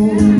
home